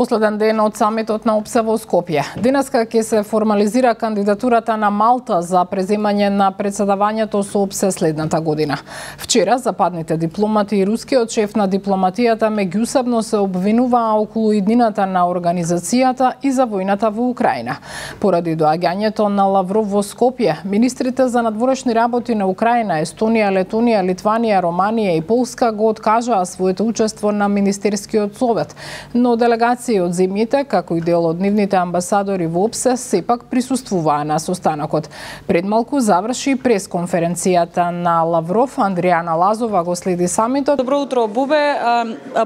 Последен ден од самитот на ОПСЕ во Скопје. Денеска ќе се формализира кандидатурата на Малта за преземање на председавањето со ОПСЕ следната година. Вчера западните дипломати и рускиот шеф на дипломатијата меѓусебно се обвинуваа околу иднината на организацијата и за војната во Украина. Поради доаѓањето на Лавров во Скопје, министрите за надворешни работи на Украина, Естонија, Летонија, Литванија, Романија и Полска го откажаа своето учество на Министерскиот совет, но делегација делегации од земјите, како и дел од нивните амбасадори во ОПСЕ, сепак присуствуваа на состанокот. Пред малку заврши пресконференцијата на Лавров, Андријана Лазова го следи самитот. Добро утро, Бубе.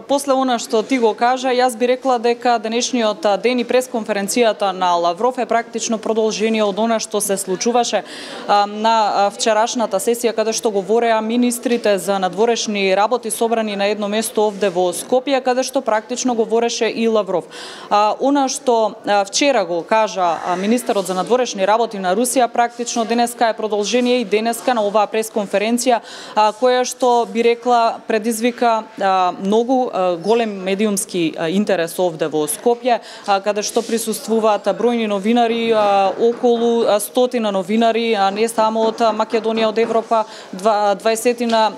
После она што ти го кажа, јас би рекла дека денешниот ден и пресконференцијата на Лавров е практично продолжение од она што се случуваше на вчерашната сесија каде што говореа министрите за надворешни работи собрани на едно место овде во Скопје, каде што практично говореше и Лавров Лавров. А, она што а, вчера го кажа а, министерот за надворешни работи на Русија, практично денеска е продолжение и денеска на оваа пресконференција, а, која што би рекла предизвика а, многу а, голем медиумски а, интерес овде во Скопје, а, каде што присуствуваат бројни новинари, а, околу стотина новинари, а не само од Македонија, од Европа, 20 на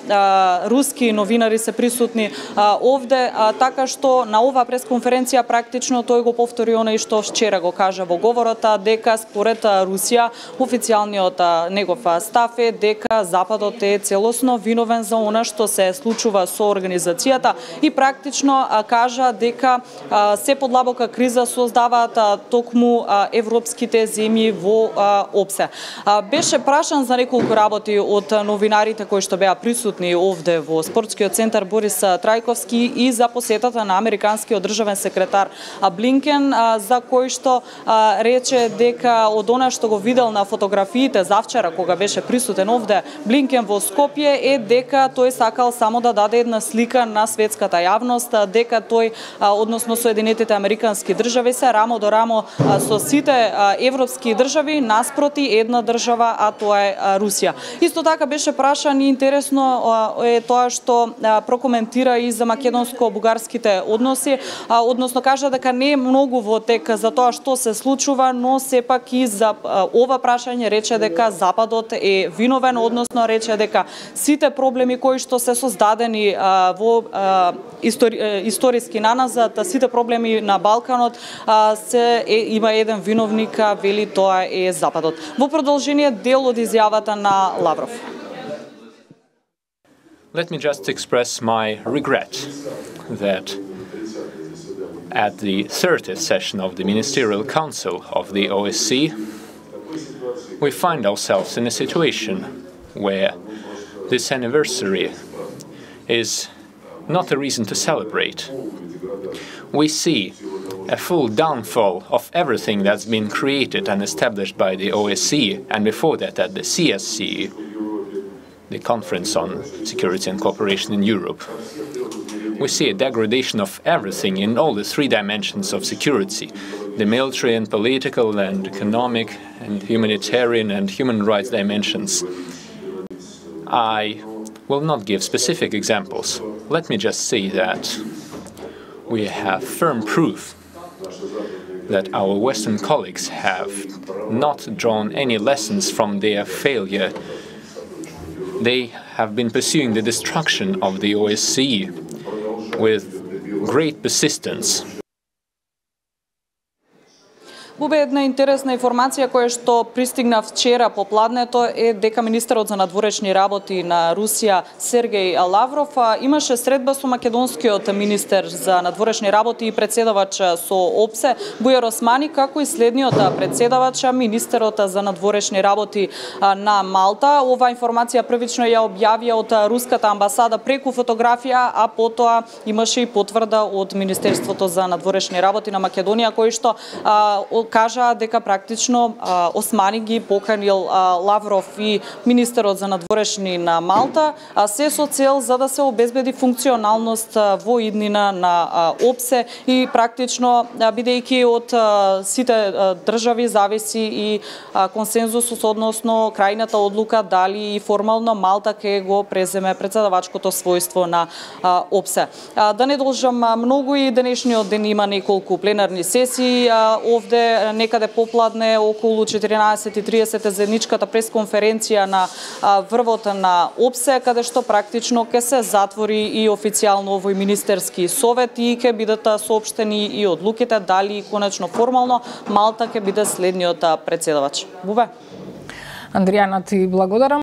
руски новинари се присутни а, овде, а, така што на оваа пресконференција Русија практично тој го повтори оној што вчера го кажа во говорот дека според Русија официјалниот негов став е дека Западот е целосно виновен за она што се случува со организацијата и практично кажа дека се подлабока криза создаваат токму европските земји во ОПСЕ. Беше прашан за неколку работи од новинарите кои што беа присутни овде во спортскиот центар Борис Трајковски и за посетата на американскиот државен секретар секретар Блинкен, за кој што рече дека од она што го видел на фотографиите завчера кога беше присутен овде Блинкен во Скопје е дека тој сакал само да даде една слика на светската јавност, дека тој односно Соединетите Американски држави се рамо до рамо со сите европски држави наспроти една држава, а тоа е Русија. Исто така беше прашан и интересно е тоа што прокоментира и за македонско-бугарските односи, односно односно кажа дека не е многу во тек за тоа што се случува, но сепак и за ова прашање рече дека Западот е виновен, односно рече дека сите проблеми кои што се создадени во истори, историски наназад, сите проблеми на Балканот се е, има еден виновник, вели тоа е Западот. Во продолжение дел од изјавата на Лавров. Let me just express my regret that at the 30th session of the Ministerial Council of the OSCE, we find ourselves in a situation where this anniversary is not a reason to celebrate. We see a full downfall of everything that's been created and established by the OSCE, and before that at the CSCE, the Conference on Security and Cooperation in Europe we see a degradation of everything in all the three dimensions of security the military and political and economic and humanitarian and human rights dimensions. I will not give specific examples. Let me just say that we have firm proof that our Western colleagues have not drawn any lessons from their failure. They have been pursuing the destruction of the OSCE with great persistence. Бубе една интересна информација која што пристигна вчера попладнето е дека министерот за надворешни работи на Русија Сергеј Лавров имаше средба со македонскиот министер за надворешни работи и председавач со ОПСЕ Бујар Османи како и следниот председавач министерот за надворешни работи на Малта. Ова информација првично ја објавија од руската амбасада преку фотографија, а потоа имаше и потврда од Министерството за надворешни работи на Македонија кој што кажаа дека практично Османи ги поканил Лавров и министерот за надворешни на Малта, а се со цел за да се обезбеди функционалност во иднина на ОПСЕ и практично бидејќи од сите држави зависи и консензусот односно крајната одлука дали и формално Малта ќе го преземе председавачкото својство на ОПСЕ. Да не должам многу и денешниот ден има неколку пленарни сесии овде некаде попладне околу 14:30 заедничката пресконференција на врвот на ОПСЕ каде што практично ќе се затвори и официјално овој министерски совет и ќе бидат соопштени и одлуките дали конечно формално Малта ќе биде следниот председавач. Бубе. Андријана ти благодарам.